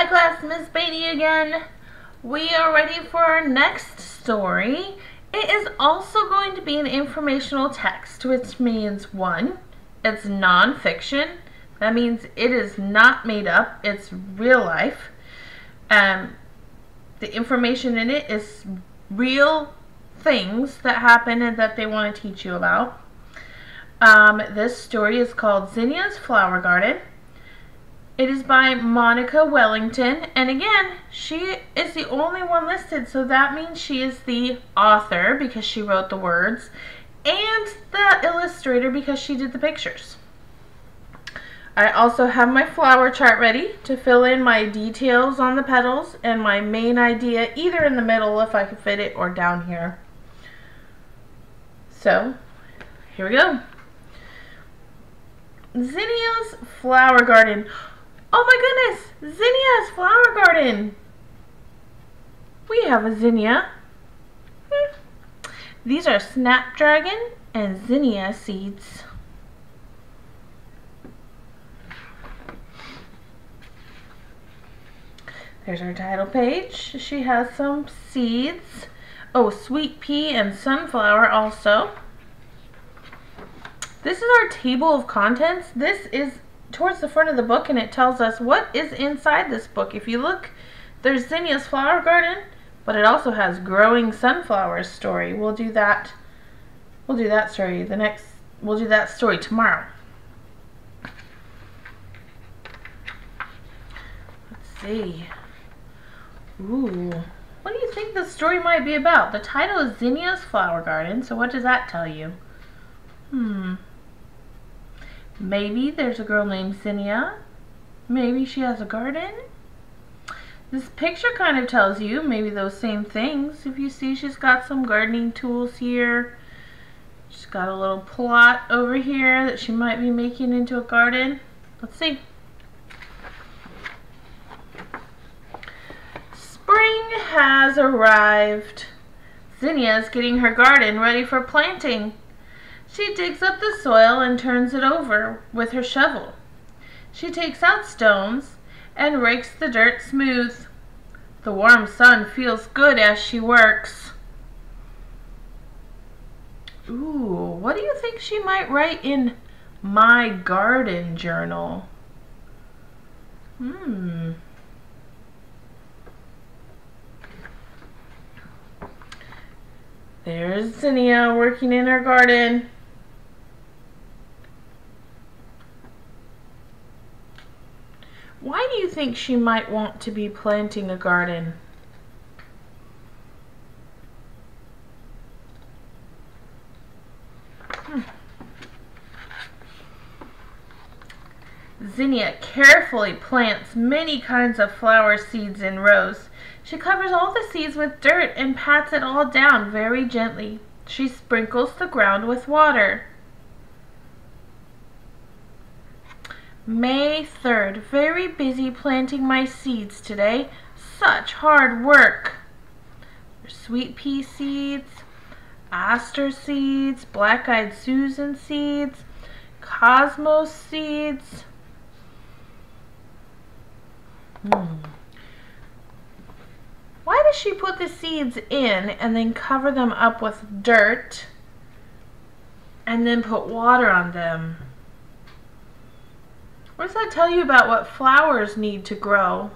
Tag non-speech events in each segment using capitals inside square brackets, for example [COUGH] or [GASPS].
Hi class, Miss Baney again. We are ready for our next story. It is also going to be an informational text, which means one, it's nonfiction. That means it is not made up, it's real life. Um, the information in it is real things that happen and that they want to teach you about. Um, this story is called Zinnia's Flower Garden. It is by Monica Wellington, and again, she is the only one listed, so that means she is the author because she wrote the words, and the illustrator because she did the pictures. I also have my flower chart ready to fill in my details on the petals and my main idea either in the middle if I can fit it or down here. So, here we go. Zinnia's Flower Garden. Oh my goodness! Zinnia's flower garden! We have a zinnia. Hmm. These are snapdragon and zinnia seeds. There's our title page. She has some seeds. Oh, sweet pea and sunflower also. This is our table of contents. This is towards the front of the book and it tells us what is inside this book. If you look, there's Zinnia's flower garden, but it also has growing sunflowers story. We'll do that. We'll do that story the next. We'll do that story tomorrow. Let's see. Ooh. What do you think the story might be about? The title is Zinnia's Flower Garden, so what does that tell you? Hmm. Maybe there's a girl named Zinnia. Maybe she has a garden. This picture kind of tells you maybe those same things. If you see she's got some gardening tools here. She's got a little plot over here that she might be making into a garden. Let's see. Spring has arrived. Zinnia is getting her garden ready for planting. She digs up the soil and turns it over with her shovel. She takes out stones and rakes the dirt smooth. The warm sun feels good as she works. Ooh, what do you think she might write in my garden journal? Hmm. There's Zinnia working in her garden. Why do you think she might want to be planting a garden? Hmm. Zinnia carefully plants many kinds of flower seeds in rows. She covers all the seeds with dirt and pats it all down very gently. She sprinkles the ground with water. May 3rd. Very busy planting my seeds today. Such hard work. Sweet pea seeds, aster seeds, black-eyed Susan seeds, cosmos seeds. Hmm. Why does she put the seeds in and then cover them up with dirt and then put water on them? What does that tell you about what flowers need to grow?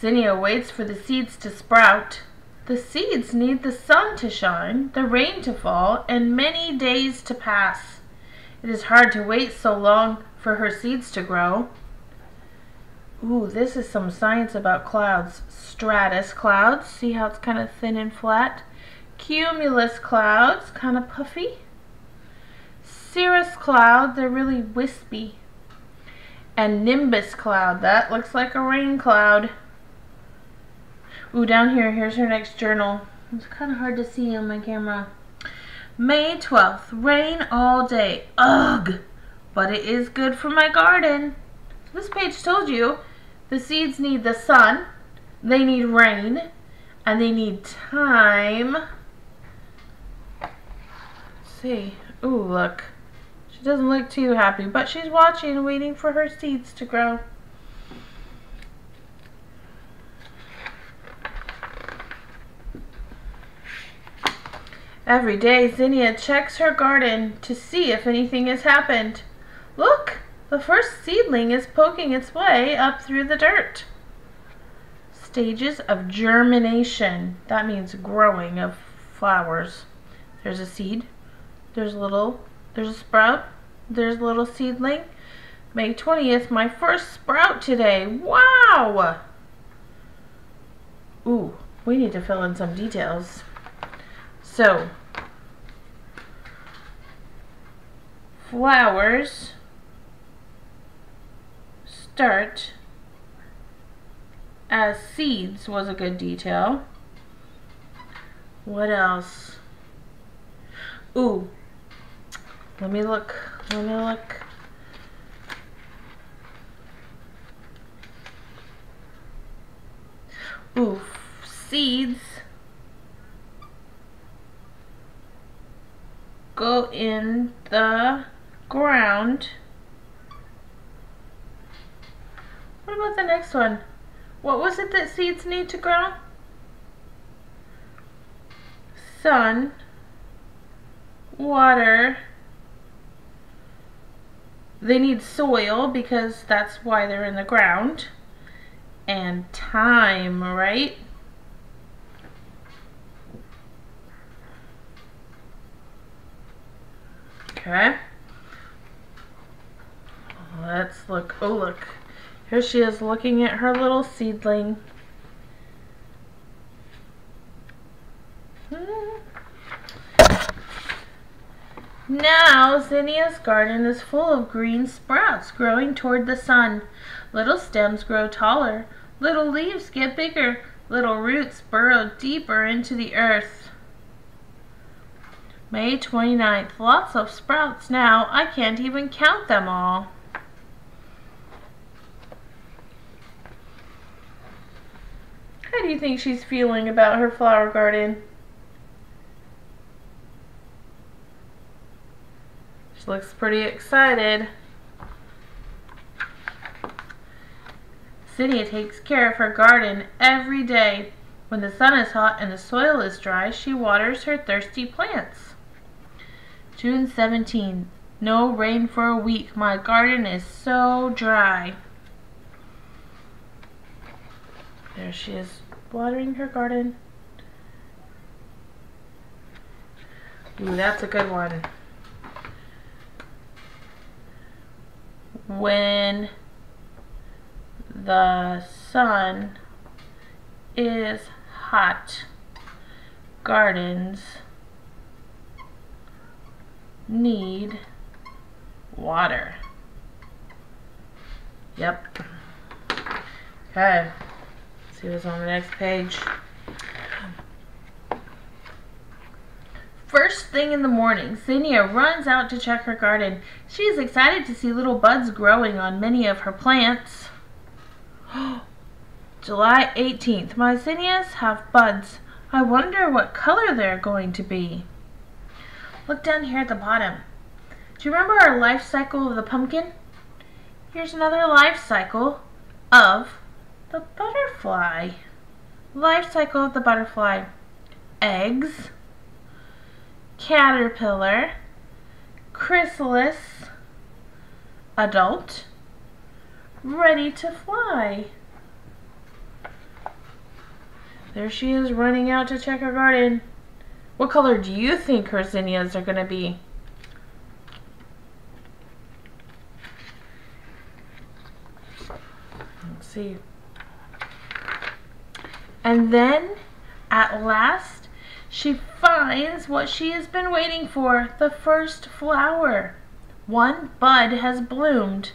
Zinnia waits for the seeds to sprout. The seeds need the sun to shine, the rain to fall, and many days to pass. It is hard to wait so long for her seeds to grow. Ooh, this is some science about clouds. Stratus clouds, see how it's kind of thin and flat? Cumulus clouds, kind of puffy. Cirrus cloud, they're really wispy. And nimbus cloud, that looks like a rain cloud. Ooh, down here, here's her next journal. It's kind of hard to see on my camera. May 12th, rain all day. Ugh! But it is good for my garden. This page told you the seeds need the sun, they need rain, and they need time see. Ooh, look. She doesn't look too happy, but she's watching, waiting for her seeds to grow. Every day, Zinnia checks her garden to see if anything has happened. Look, the first seedling is poking its way up through the dirt. Stages of germination. That means growing of flowers. There's a seed. There's a little, there's a sprout. There's a little seedling. May 20th, my first sprout today. Wow! Ooh, we need to fill in some details. So, flowers start as seeds was a good detail. What else? Ooh, let me look, let me look. Ooh, seeds go in the ground. What about the next one? What was it that seeds need to grow? Sun, water, they need soil because that's why they're in the ground, and time, right? Okay. Let's look. Oh, look. Here she is looking at her little seedling. Hmm. Now, Zinnia's garden is full of green sprouts growing toward the sun. Little stems grow taller. Little leaves get bigger. Little roots burrow deeper into the earth. May 29th. Lots of sprouts now. I can't even count them all. How do you think she's feeling about her flower garden? She looks pretty excited. Zinnia takes care of her garden every day. When the sun is hot and the soil is dry, she waters her thirsty plants. June 17. No rain for a week. My garden is so dry. There she is watering her garden. Ooh, that's a good one. When the sun is hot, gardens need water. Yep. Okay. See what's on the next page. First thing in the morning, Zinnia runs out to check her garden. She is excited to see little buds growing on many of her plants. [GASPS] July 18th. My zinnias have buds. I wonder what color they're going to be. Look down here at the bottom. Do you remember our life cycle of the pumpkin? Here's another life cycle of the butterfly. Life cycle of the butterfly. Eggs, caterpillar, chrysalis, adult, ready to fly. There she is running out to check her garden. What color do you think her zinnias are going to be? Let's see. And then, at last, she finds what she has been waiting for, the first flower. One bud has bloomed.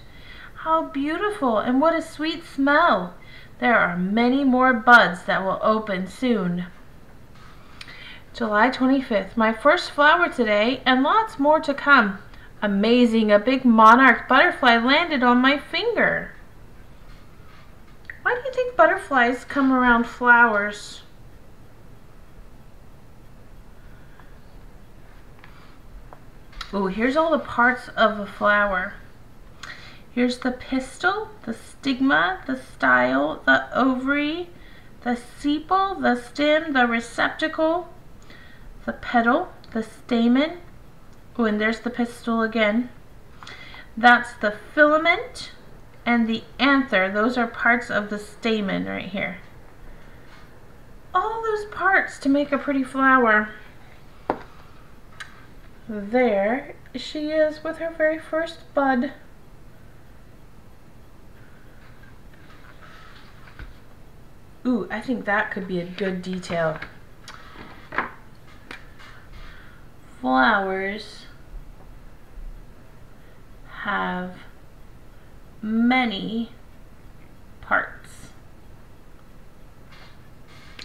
How beautiful and what a sweet smell. There are many more buds that will open soon. July 25th. My first flower today and lots more to come. Amazing, a big monarch butterfly landed on my finger. Why do you think butterflies come around flowers? Oh, here's all the parts of a flower. Here's the pistil, the stigma, the style, the ovary, the sepal, the stem, the receptacle, the petal, the stamen. Oh, and there's the pistil again. That's the filament and the anther. Those are parts of the stamen right here. All those parts to make a pretty flower. There she is with her very first bud. Ooh, I think that could be a good detail. Flowers have many parts.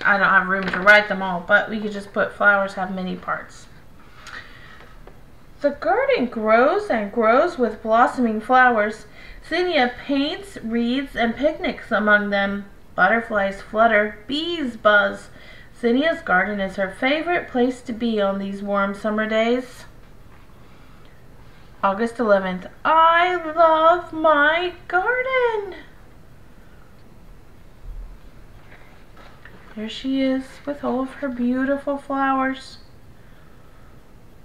I don't have room to write them all, but we could just put flowers have many parts. The garden grows and grows with blossoming flowers. Zinnia paints, reads, and picnics among them. Butterflies flutter, bees buzz. Zinnia's garden is her favorite place to be on these warm summer days. August 11th. I love my garden. There she is with all of her beautiful flowers.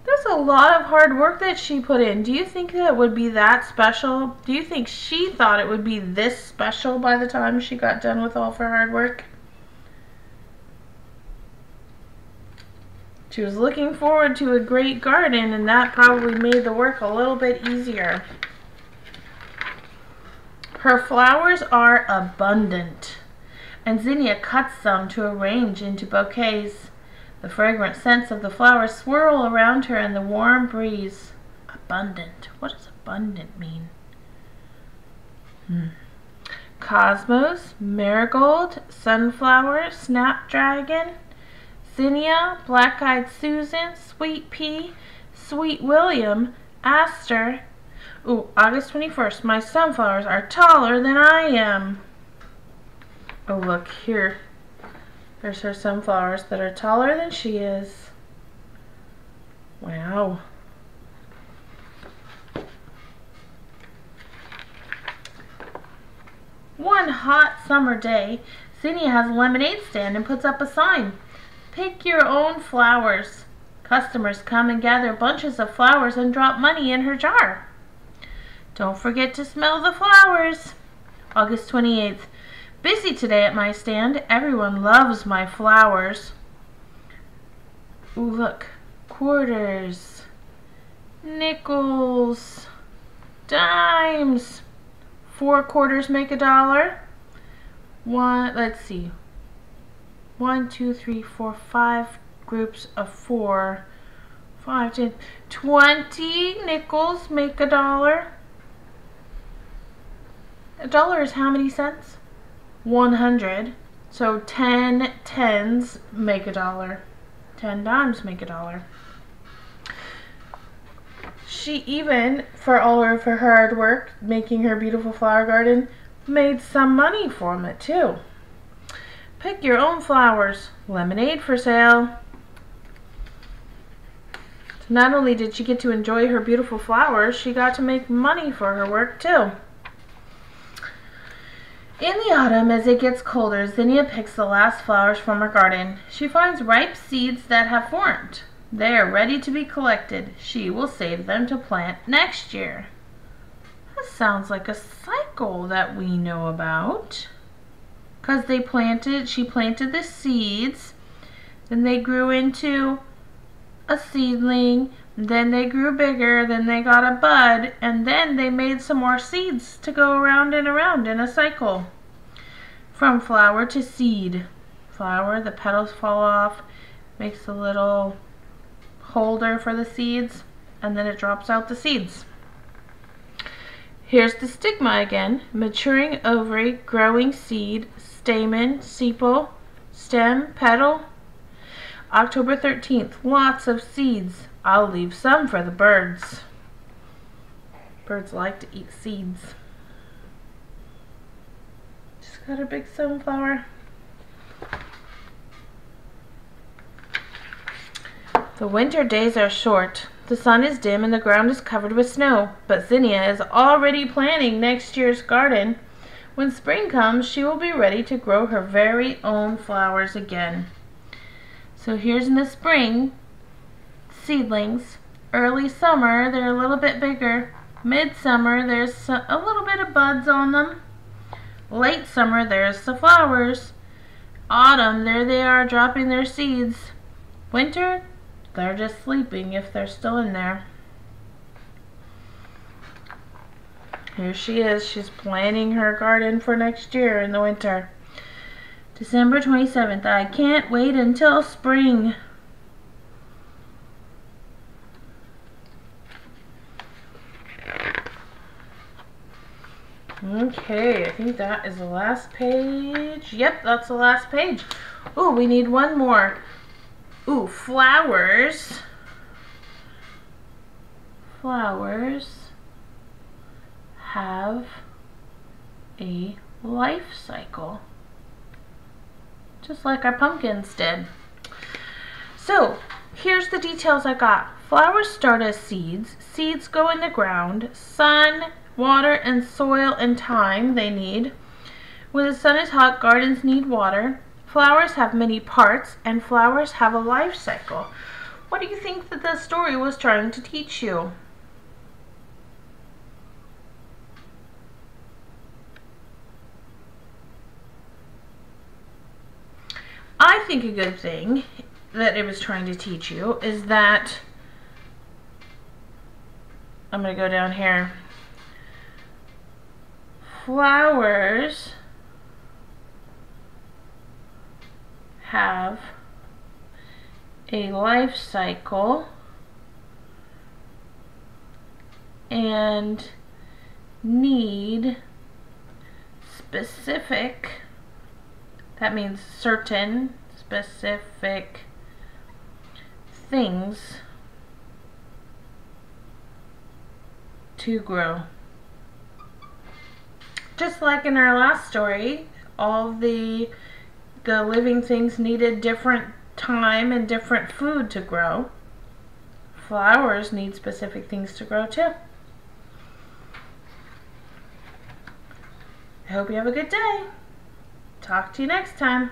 That's a lot of hard work that she put in. Do you think that would be that special? Do you think she thought it would be this special by the time she got done with all of her hard work? She was looking forward to a great garden and that probably made the work a little bit easier. Her flowers are abundant and Zinnia cuts some to arrange into bouquets. The fragrant scents of the flowers swirl around her in the warm breeze. Abundant. What does abundant mean? Hmm. Cosmos, marigold, sunflower, snapdragon, zinnia, black-eyed Susan, sweet pea, sweet William, aster. Ooh, August 21st. My sunflowers are taller than I am. Oh, look here. There's her sunflowers that are taller than she is. Wow. One hot summer day, Zinnia has a lemonade stand and puts up a sign. Pick your own flowers. Customers come and gather bunches of flowers and drop money in her jar. Don't forget to smell the flowers. August 28th. Busy today at my stand. Everyone loves my flowers. Ooh, look. Quarters. Nickels. Dimes. Four quarters make a dollar. One, let's see. One, two, three, four, five groups of four. Five, ten, twenty nickels make a dollar. A dollar is how many cents? 100. So 10 tens make a dollar. 10 dimes make a dollar. She even, for all of her hard work making her beautiful flower garden, made some money from it too. Pick your own flowers. Lemonade for sale. So not only did she get to enjoy her beautiful flowers, she got to make money for her work too. In the autumn, as it gets colder, Zinnia picks the last flowers from her garden. She finds ripe seeds that have formed. They are ready to be collected. She will save them to plant next year. That sounds like a cycle that we know about. Because they planted, she planted the seeds, then they grew into a seedling, then they grew bigger, then they got a bud, and then they made some more seeds to go around and around in a cycle. From flower to seed. Flower, the petals fall off, makes a little holder for the seeds, and then it drops out the seeds. Here's the stigma again. Maturing ovary, growing seed, stamen, sepal, stem, petal. October 13th, lots of seeds. I'll leave some for the birds. Birds like to eat seeds. Just got a big sunflower. The winter days are short. The sun is dim and the ground is covered with snow, but Zinnia is already planning next year's garden. When spring comes, she will be ready to grow her very own flowers again. So here's in the spring, seedlings. Early summer, they're a little bit bigger. Midsummer, there's a little bit of buds on them. Late summer, there's the flowers. Autumn, there they are dropping their seeds. Winter, they're just sleeping if they're still in there. Here she is. She's planting her garden for next year in the winter. December 27th. I can't wait until spring. Okay, I think that is the last page. Yep, that's the last page. Oh, we need one more. Ooh, flowers. Flowers have a life cycle. Just like our pumpkins did. So, here's the details I got. Flowers start as seeds. Seeds go in the ground. Sun, water, and soil and time they need. When the sun is hot, gardens need water. Flowers have many parts, and flowers have a life cycle. What do you think that the story was trying to teach you? I think a good thing that it was trying to teach you is that I'm going to go down here. Flowers have a life cycle and need specific, that means certain specific things to grow. Just like in our last story, all the the living things needed different time and different food to grow. Flowers need specific things to grow too. I hope you have a good day. Talk to you next time.